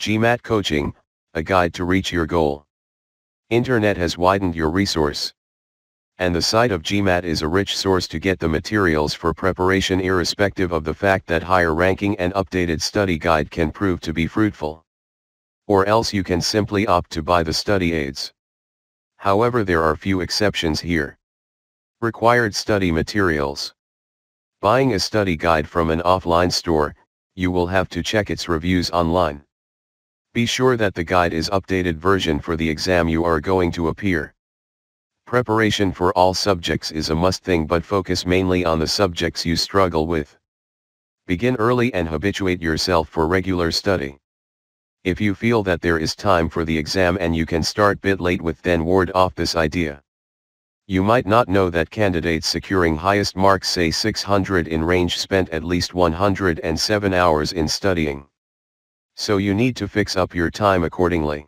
GMAT Coaching, a guide to reach your goal. Internet has widened your resource. And the site of GMAT is a rich source to get the materials for preparation irrespective of the fact that higher ranking and updated study guide can prove to be fruitful. Or else you can simply opt to buy the study aids. However there are few exceptions here. Required study materials. Buying a study guide from an offline store, you will have to check its reviews online. Be sure that the guide is updated version for the exam you are going to appear. Preparation for all subjects is a must thing but focus mainly on the subjects you struggle with. Begin early and habituate yourself for regular study. If you feel that there is time for the exam and you can start bit late with then ward off this idea. You might not know that candidates securing highest marks say 600 in range spent at least 107 hours in studying. So you need to fix up your time accordingly.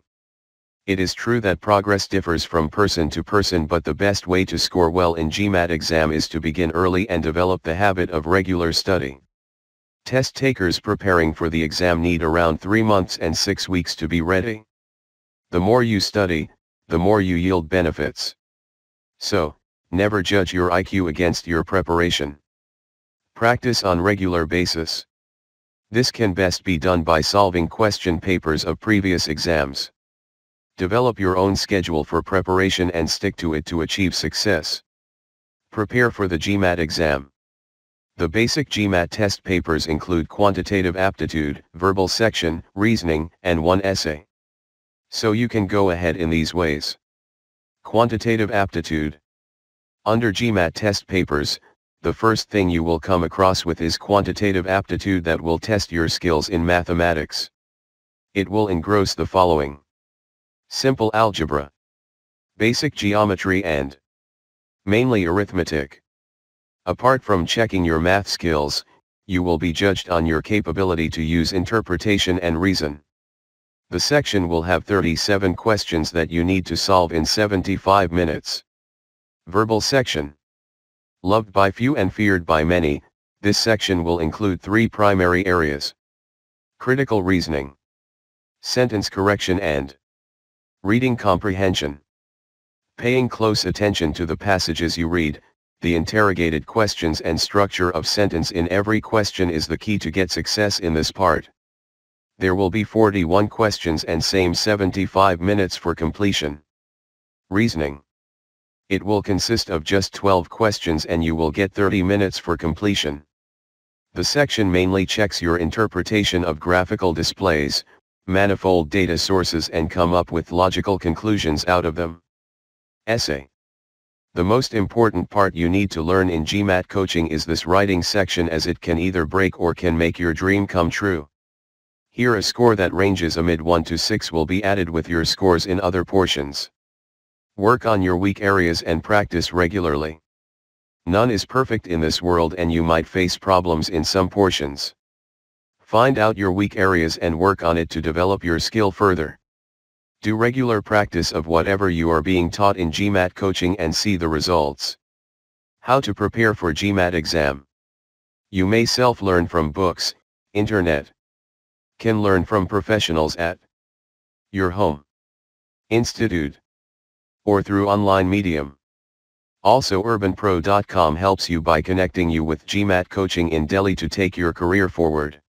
It is true that progress differs from person to person but the best way to score well in GMAT exam is to begin early and develop the habit of regular study. Test takers preparing for the exam need around 3 months and 6 weeks to be ready. The more you study, the more you yield benefits. So, never judge your IQ against your preparation. Practice on regular basis. This can best be done by solving question papers of previous exams. Develop your own schedule for preparation and stick to it to achieve success. Prepare for the GMAT exam. The basic GMAT test papers include quantitative aptitude, verbal section, reasoning, and one essay. So you can go ahead in these ways. Quantitative aptitude. Under GMAT test papers, the first thing you will come across with is quantitative aptitude that will test your skills in mathematics. It will engross the following. Simple algebra. Basic geometry and mainly arithmetic. Apart from checking your math skills, you will be judged on your capability to use interpretation and reason. The section will have 37 questions that you need to solve in 75 minutes. Verbal section. Loved by few and feared by many, this section will include three primary areas. Critical reasoning. Sentence correction and reading comprehension. Paying close attention to the passages you read, the interrogated questions and structure of sentence in every question is the key to get success in this part. There will be 41 questions and same 75 minutes for completion. Reasoning. It will consist of just 12 questions and you will get 30 minutes for completion. The section mainly checks your interpretation of graphical displays, manifold data sources and come up with logical conclusions out of them. Essay. The most important part you need to learn in GMAT coaching is this writing section as it can either break or can make your dream come true. Here a score that ranges amid 1 to 6 will be added with your scores in other portions. Work on your weak areas and practice regularly. None is perfect in this world and you might face problems in some portions. Find out your weak areas and work on it to develop your skill further. Do regular practice of whatever you are being taught in GMAT coaching and see the results. How to prepare for GMAT exam. You may self-learn from books, internet. Can learn from professionals at your home. Institute or through online medium. Also urbanpro.com helps you by connecting you with GMAT coaching in Delhi to take your career forward.